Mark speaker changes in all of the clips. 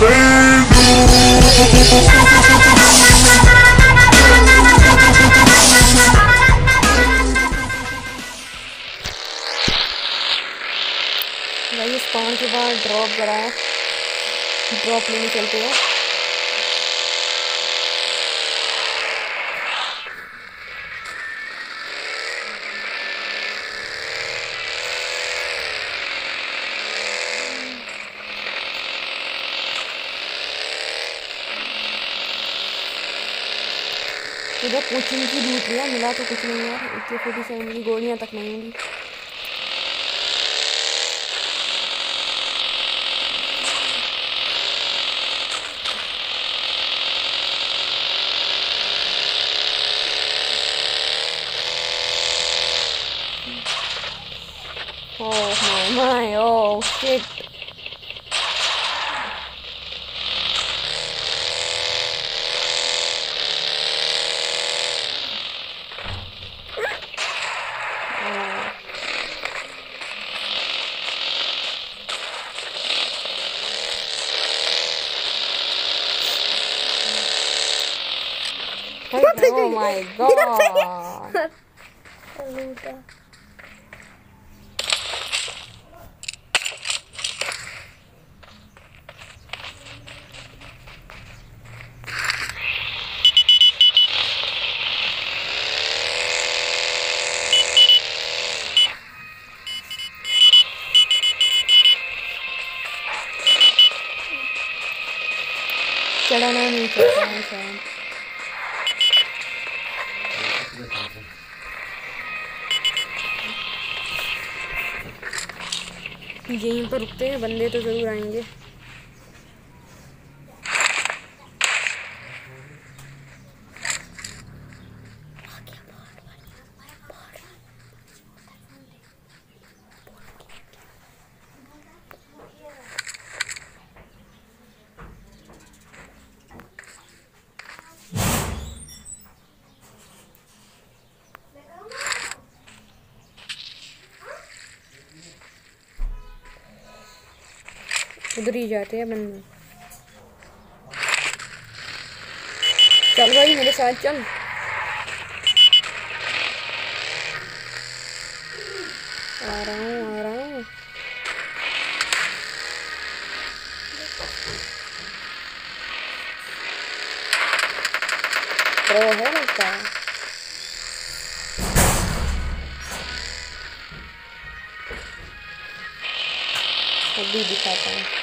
Speaker 1: Vai né? Drop, drop, drop, drop, drop, drop, drop, drop, drop, मुझे coaching की ढूंढ लिया मिला तो कुछ नहीं यार इतनी फोर्टी सेवन की गोलियाँ तक Oh my, oh shit. not taking oh my God.
Speaker 2: You're
Speaker 1: not taking it. चलो नहीं चलो यहीं पर रुकते हैं बंदे तो ज़रूर आएंगे उधर ही जाते हैं बनना चल भाई मेरे साथ चल आ रहा हूँ आ रहा हूँ है लगता अभी दिखाता हूँ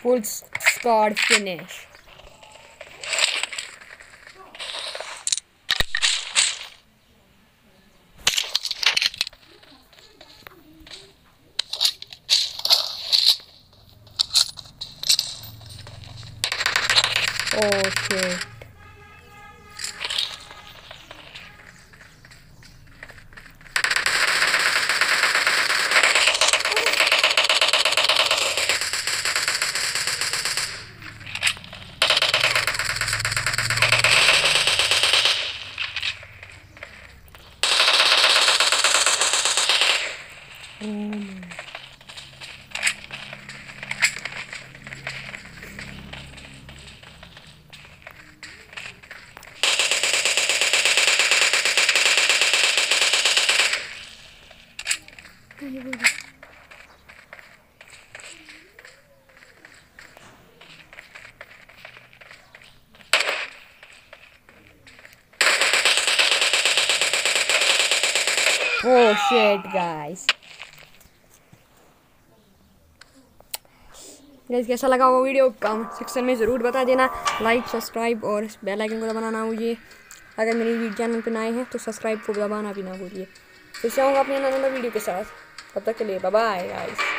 Speaker 1: full scar finish. Okay. bullshit, guys. Guys कैसा लगा वो वीडियो कमेंट सेक्शन में ज़रूर बता देना लाइक सब्सक्राइब और बेल आइकन को दबाना ना भूलिए अगर मेरे वीडियो चैनल पर नए हैं तो सब्सक्राइब को दबाना भी ना भूलिए फिर से आऊँगा अपने नंबर वीडियो के साथ तब तक के लिए बाय गाइस